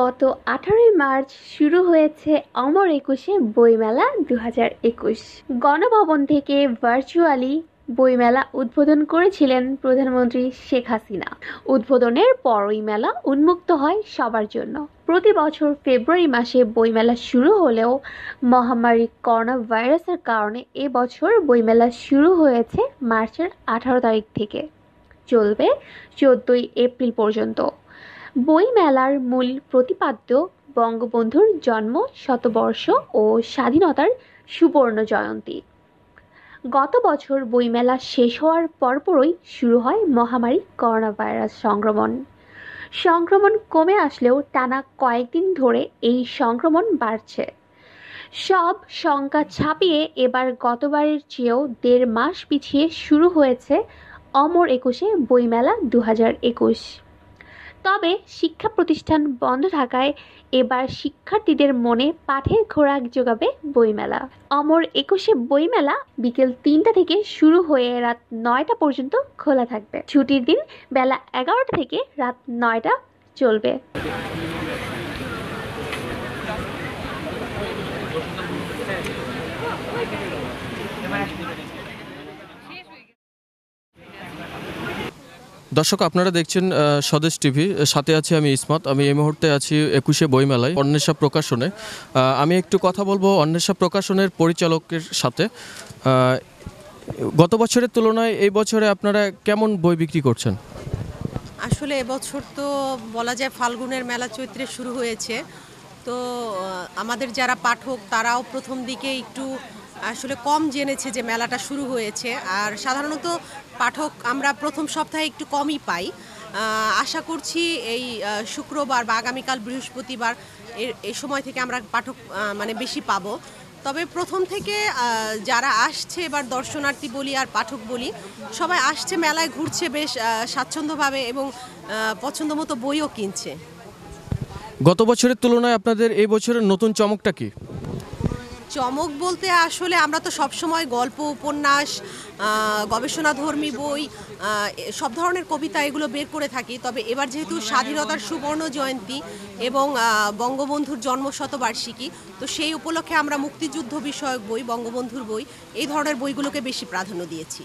গত আঠারোই মার্চ শুরু হয়েছে অমর একুশে বইমেলা দু হাজার একুশ। গণভবন থেকে ভার্চুয়ালি বইমেলা উদ্বোধন করেছিলেন প্রধানমন্ত্রী শেখ হাসিনা। উদ্বোধনের পরই মেলা উন্মুক্ত হয় সবার জন্য। প্রতি বছর ফেব্রুয়ারি মাসে বইমেলা শুরু হলেও মহামারী করোনা ভাইরাসের কারণে এবছর বইমেলা শুরু হয়েছে মার্চের আঠারো তারিখ থেকে। চলবে চোদ্দই এপ্রিল পর্যন্ত। বইমেলার মূল প্রতিপাদ্য বঙ্গবন্ধুর জন্ম, শতবর্ষ ও স্বাধীনতার সুবর্ণ জয়ন্তী। গত বছর বইমেলা শেষ হওয়ার পরপরই শুরু হয় মহামারী করোনা ভাইরাস সংক্রমণ। সংক্রমণ কমে আসলেও টানা কয়েকদিন ধরে এই সংক্রমণ বাড়ছে। সব সংখ্যা ছাপিয়ে এবার গতবারের চেয়েও দেড় মাস পিছিয়ে শুরু হয়েছে অমর একুশে বইমেলা দু হাজার একুশ। তবে শিক্ষা প্রতিষ্ঠান বন্ধ থাকায় এবার শিক্ষার্থীদের মনে পাঠের খোরাক যোগাবে বইমেলা। অমর একুশে বইমেলা বিকেল তিনটা থেকে শুরু হয়ে রাত নয়টা পর্যন্ত খোলা থাকবে। ছুটির দিন বেলা এগারোটা থেকে রাত নয়টা চলবে। দর্শক, আপনারা দেখছেন স্বদেশ টিভি। সাথে আছি আমি ইসমাত। আমি এই মুহূর্তে আছি একুশে বইমেলায় অন্বেষা প্রকাশনে। আমি একটু কথা বলব অন্বেষা প্রকাশনের পরিচালকের সাথে। গত বছরের তুলনায় এই বছরে আপনারা কেমন বই বিক্রি করছেন? আসলে এবছর তো বলা যায় ফাল্গুনের মেলা চৈত্রে শুরু হয়েছে। তো আমাদের যারা পাঠক, তারাও প্রথম দিকে একটু আসলে কম জেনেছে যে মেলাটা শুরু হয়েছে, আর সাধারণত পাঠক আমরা প্রথম সপ্তাহে একটু কমই পাই। আশা করছি এই শুক্রবার বা আগামীকাল বৃহস্পতিবার এর, এই সময় থেকে আমরা পাঠক মানে বেশি পাবো। তবে প্রথম থেকে যারা আসছে এবার দর্শনার্থী বলি আর পাঠক বলি, সবাই আসছে মেলায়, ঘুরছে বেশ স্বাচ্ছন্দ্যভাবে এবং পছন্দ মতো বইও কিনছে। গত বছরের তুলনায় আপনাদের এই বছরের নতুন চমকটা কি? চমক বলতে আসলে আমরা তো সবসময় গল্প, উপন্যাস গবেষণাধর্মী বই সব ধরনের কবিতা এগুলো বের করে থাকি। তবে এবার যেহেতু স্বাধীনতার সুবর্ণ জয়ন্তী এবং বঙ্গবন্ধুর জন্ম শতবার্ষিকী তো সেই উপলক্ষে আমরা মুক্তিযুদ্ধ বিষয়ক বই, বঙ্গবন্ধুর বই, এই ধরনের বইগুলোকে বেশি প্রাধান্য দিয়েছি।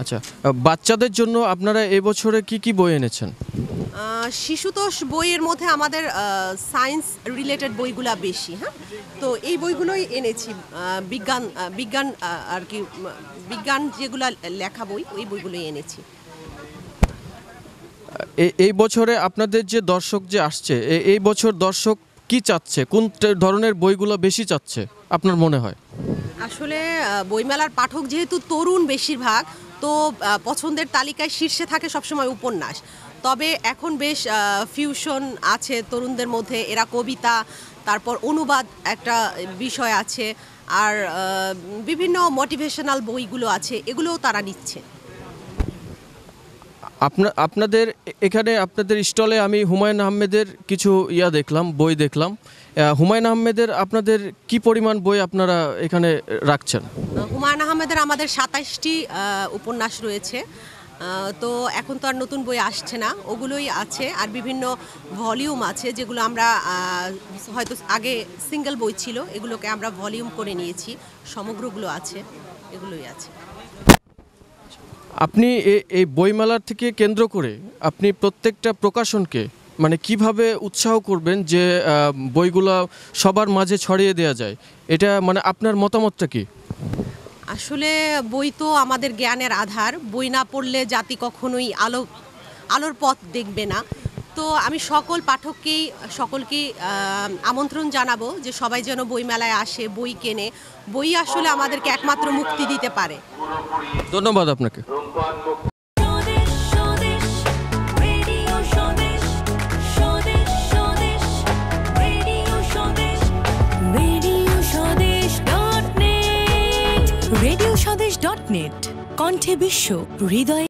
আচ্ছা বাচ্চাদের জন্য আপনারা এবছরে বছরে কি কি বই এনেছেন? শিশুতোষ বইয়ের মধ্যে আমাদের সায়েন্স রিলেটেড বইগুলা বেশি হ্যাঁ? তো এই বইগুলোই এনেছি বিজ্ঞান বিজ্ঞান আর কি বিজ্ঞান যেগুলা লেখা বই ওই বইগুলোই এনেছি। এই বছরে আপনাদের যে দর্শক যে আসছে এই বছর দর্শক কি চাচ্ছে? কোন ধরনের বইগুলো বেশি চাচ্ছে আপনার মনে হয়? আসলে বইমেলার পাঠক যেহেতু তরুণ বেশিরভাগ তো পছন্দের তালিকায় শীর্ষে থাকে সবসময় উপন্যাস। তবে এখন বেশ ফিউশন আছে তরুণদের মধ্যে, এরা কবিতা, তারপর অনুবাদ একটা বিষয় আছে, আর বিভিন্ন মোটিভেশনাল বইগুলো আছে, এগুলোও তারা নিচ্ছে। আপনা, আপনাদের এখানে আপনাদের স্টলে আমি হুমায়ুন আহমেদের কিছু ইয়া দেখলাম, বই দেখলাম। হুমায়ুন আহমেদের আপনাদের কি পরিমাণ বই আপনারা এখানে রাখছেন? হুমায়ুন আহমেদের আমাদের সাতাশটি উপন্যাস রয়েছে। তো এখন তো আর নতুন বই আসছে না। ওগুলোই আছে আর বিভিন্ন ভলিউম আছে যেগুলো আমরা হয়তো আগে সিঙ্গেল বই ছিল। এগুলোকে আমরা ভলিউম করে নিয়েছি। সমগ্রগুলো আছে। এগুলোই আছে। আপনি এই বইমেলার থেকে কেন্দ্র করে আপনি প্রত্যেকটা প্রকাশনকে মানে কীভাবে উৎসাহ করবেন যে বইগুলো সবার মাঝে ছড়িয়ে দেওয়া যায়, এটা মানে আপনার মতামতটা কি? আসলে বই তো আমাদের জ্ঞানের আধার। বই না পড়লে জাতি কখনোই আলো, আলোর পথ দেখবে না। তো আমি সকল পাঠককেই সকলকেই আহ, আমন্ত্রণ জানাব যে সবাই যেন বইমেলায় আসে বই কেনে। বই আসলে আমাদেরকে একমাত্র মুক্তি দিতে পারে। ধন্যবাদ আপনাকে। স্বদেশ স্বদেশ রেডিও স্বদেশ স্বদেশ স্বদেশ radio Swadesh radio Swadesh dot net radio Swadesh dot net কণ্ঠে বিশ্ব হৃদয়